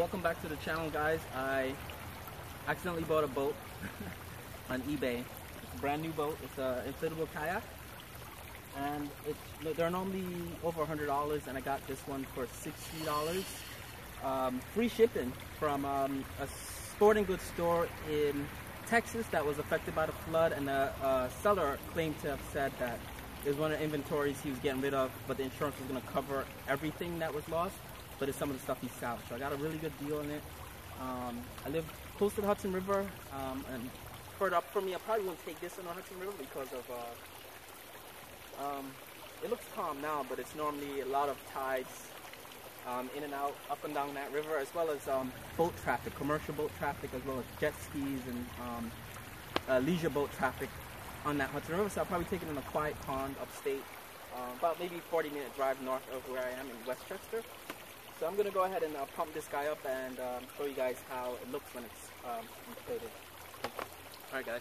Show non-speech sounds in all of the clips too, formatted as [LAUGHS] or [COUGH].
welcome back to the channel guys. I accidentally bought a boat [LAUGHS] on eBay. It's a brand new boat. It's an inflatable kayak. And it's, they're normally over $100 and I got this one for $60. Um, free shipping from um, a sporting goods store in Texas that was affected by the flood and the uh, seller claimed to have said that it was one of the inventories he was getting rid of but the insurance was going to cover everything that was lost but it's some of the stuff he salvaged. So I got a really good deal on it. Um, I live close to the Hudson River, um, and further up for me, I probably won't take this in the Hudson River because of, uh, um, it looks calm now, but it's normally a lot of tides um, in and out, up and down that river, as well as um, boat traffic, commercial boat traffic, as well as jet skis and um, uh, leisure boat traffic on that Hudson River. So I'll probably take it in a quiet pond upstate, uh, about maybe 40 minute drive north of where I am in Westchester. So I'm going to go ahead and uh, pump this guy up and um, show you guys how it looks when it's um, inflated. Alright guys.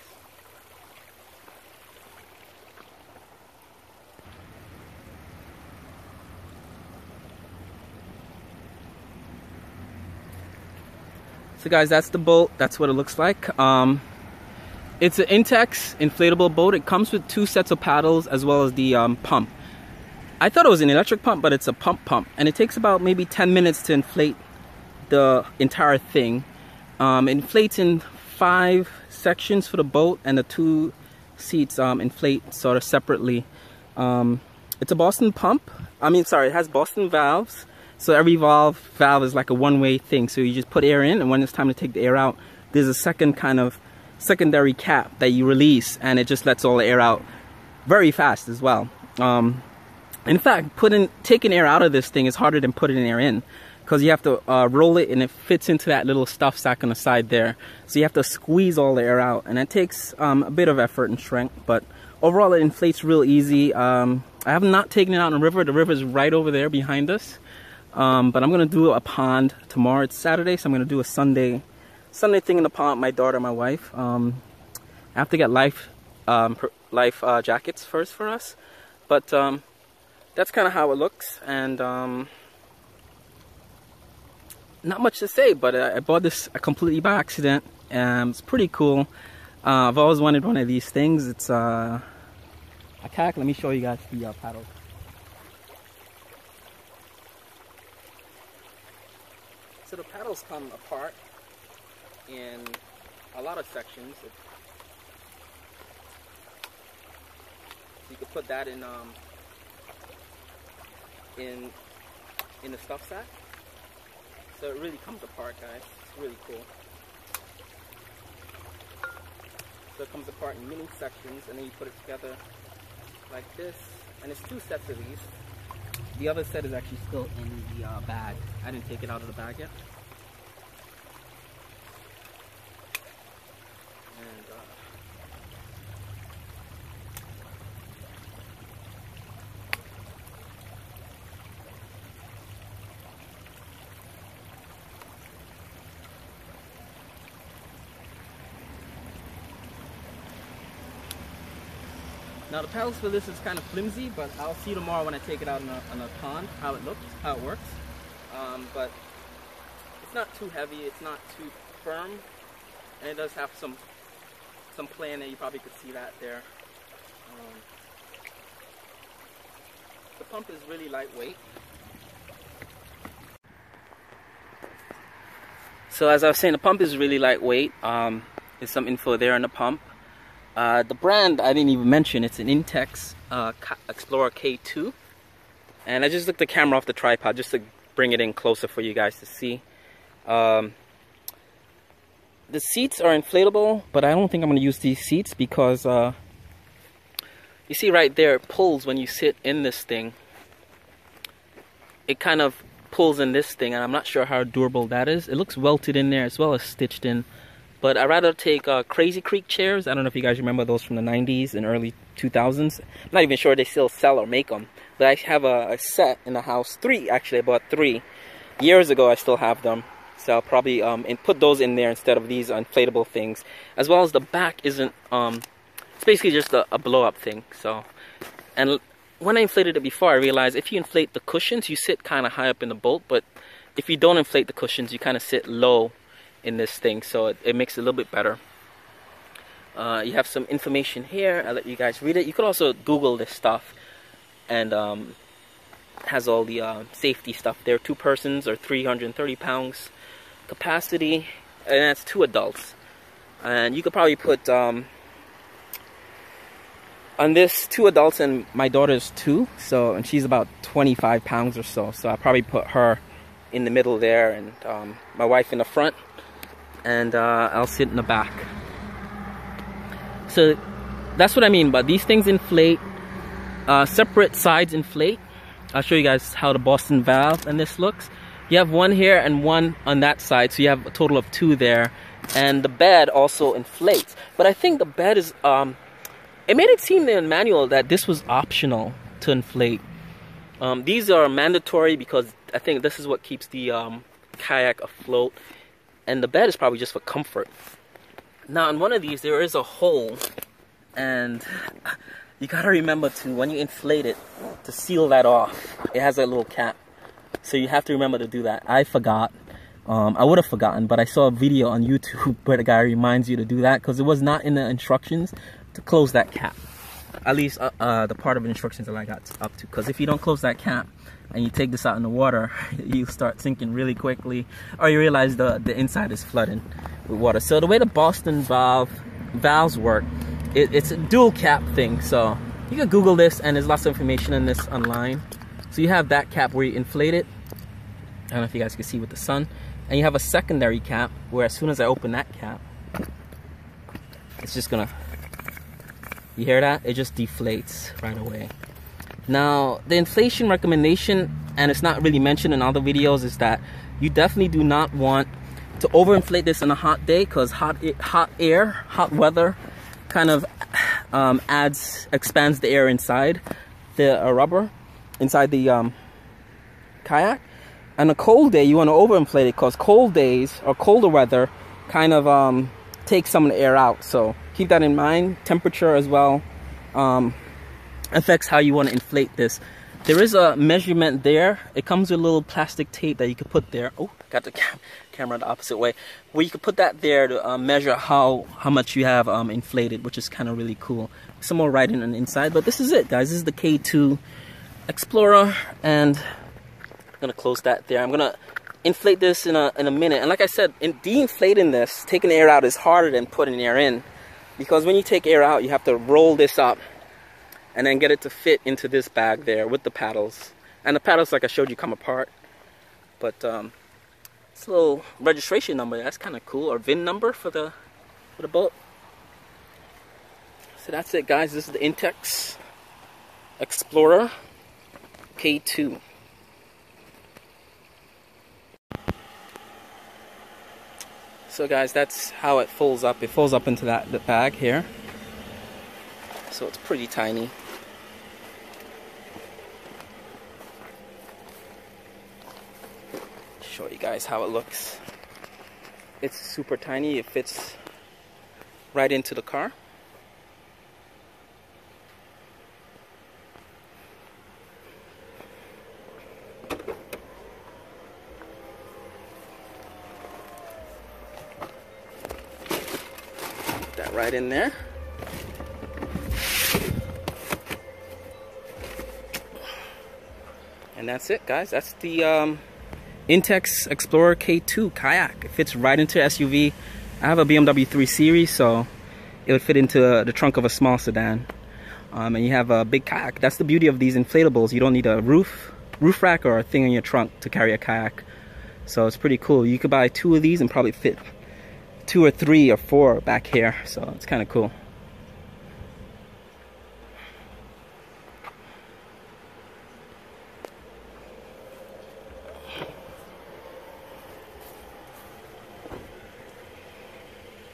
So guys, that's the boat. That's what it looks like. Um, it's an Intex inflatable boat. It comes with two sets of paddles as well as the um, pump. I thought it was an electric pump, but it's a pump pump. And it takes about maybe 10 minutes to inflate the entire thing. Um, inflates in five sections for the boat and the two seats um, inflate sort of separately. Um, it's a Boston pump. I mean, sorry, it has Boston valves. So every valve valve is like a one-way thing. So you just put air in and when it's time to take the air out, there's a second kind of secondary cap that you release and it just lets all the air out very fast as well. Um, in fact, putting taking air out of this thing is harder than putting air in because you have to uh, roll it and it fits into that little stuff sack on the side there. So you have to squeeze all the air out and it takes um, a bit of effort and strength, but overall it inflates real easy. Um, I have not taken it out in the river. The river is right over there behind us. Um, but I'm going to do a pond tomorrow. It's Saturday, so I'm going to do a Sunday Sunday thing in the pond my daughter, my wife. Um, I have to get life um, life uh, jackets first for us. But um, that's kind of how it looks and um, not much to say but I, I bought this completely by accident and it's pretty cool. Uh, I've always wanted one of these things. It's uh, a kayak. Let me show you guys the uh, paddle. So the paddles come apart in a lot of sections. You could put that in um, in in the stuff sack. So it really comes apart, guys. It's really cool. So it comes apart in many sections, and then you put it together like this. And it's two sets of these. The other set is actually still in the uh, bag. I didn't take it out of the bag yet. Now the paddles for this is kind of flimsy, but I'll see tomorrow when I take it out on a, in a pond how it looks, how it works. Um, but it's not too heavy, it's not too firm, and it does have some some play in it. You probably could see that there. Um, the pump is really lightweight. So as I was saying, the pump is really lightweight. Um, there's some info there on the pump. Uh, the brand I didn't even mention, it's an Intex uh, Explorer K2. And I just took the camera off the tripod just to bring it in closer for you guys to see. Um, the seats are inflatable, but I don't think I'm going to use these seats because uh, you see right there, it pulls when you sit in this thing. It kind of pulls in this thing, and I'm not sure how durable that is. It looks welted in there as well as stitched in. But I'd rather take uh, Crazy Creek chairs. I don't know if you guys remember those from the 90s and early 2000s. I'm not even sure they still sell or make them. But I have a, a set in the house. Three, actually. I bought three. Years ago, I still have them. So I'll probably um, put those in there instead of these inflatable things. As well as the back isn't... Um, it's basically just a, a blow-up thing. So, And when I inflated it before, I realized if you inflate the cushions, you sit kind of high up in the boat. But if you don't inflate the cushions, you kind of sit low in this thing, so it, it makes it a little bit better. Uh, you have some information here. I'll let you guys read it. You could also Google this stuff, and um, has all the uh, safety stuff there. Two persons or 330 pounds capacity, and that's two adults. And you could probably put um, on this two adults and my daughter's two, so and she's about 25 pounds or so. So I probably put her in the middle there, and um, my wife in the front, and uh, I'll sit in the back. So that's what I mean. But these things inflate. Uh, separate sides inflate. I'll show you guys how the Boston valve and this looks. You have one here and one on that side, so you have a total of two there. And the bed also inflates. But I think the bed is, um, it made it seem in the manual that this was optional to inflate. Um, these are mandatory because I think this is what keeps the um, kayak afloat. And the bed is probably just for comfort. Now, in one of these, there is a hole. And you gotta remember to, when you inflate it, to seal that off. It has a little cap. So you have to remember to do that. I forgot. Um, I would have forgotten, but I saw a video on YouTube [LAUGHS] where the guy reminds you to do that because it was not in the instructions to close that cap. At least uh, uh, the part of the instructions that I got up to. Because if you don't close that cap and you take this out in the water, [LAUGHS] you start sinking really quickly, or you realize the the inside is flooding with water. So the way the Boston valve valves work, it, it's a dual cap thing. So you can Google this, and there's lots of information in this online. So you have that cap where you inflate it. I don't know if you guys can see with the sun. And you have a secondary cap where as soon as I open that cap, it's just gonna, you hear that? It just deflates right away. Now, the inflation recommendation, and it's not really mentioned in other videos, is that you definitely do not want to overinflate this on a hot day because hot, hot air, hot weather kind of um, adds, expands the air inside the uh, rubber inside the um, kayak. And a cold day, you want to overinflate it because cold days or colder weather kind of um, takes some of the air out. So keep that in mind. Temperature as well um, affects how you want to inflate this. There is a measurement there. It comes with a little plastic tape that you could put there. Oh, got the cam camera the opposite way. Where you could put that there to uh, measure how how much you have um, inflated, which is kind of really cool. Some more writing on the inside, but this is it, guys. This is the K2 Explorer and I'm gonna close that there. I'm gonna inflate this in a, in a minute. And like I said, in de-inflating this, taking air out is harder than putting air in. Because when you take air out, you have to roll this up and then get it to fit into this bag there with the paddles. And the paddles, like I showed you, come apart. But um, it's a little registration number. That's kind of cool. Or VIN number for the, for the boat. So that's it, guys. This is the Intex Explorer. K2. So guys, that's how it folds up. It folds up into that bag here. So it's pretty tiny. Show you guys how it looks. It's super tiny. It fits right into the car. Right in there. And that's it, guys. That's the um, Intex Explorer K2 kayak. It fits right into SUV. I have a BMW 3 Series, so it would fit into uh, the trunk of a small sedan. Um, and you have a big kayak. That's the beauty of these inflatables. You don't need a roof, roof rack or a thing in your trunk to carry a kayak. So it's pretty cool. You could buy two of these and probably fit two or three or four back here. So it's kind of cool.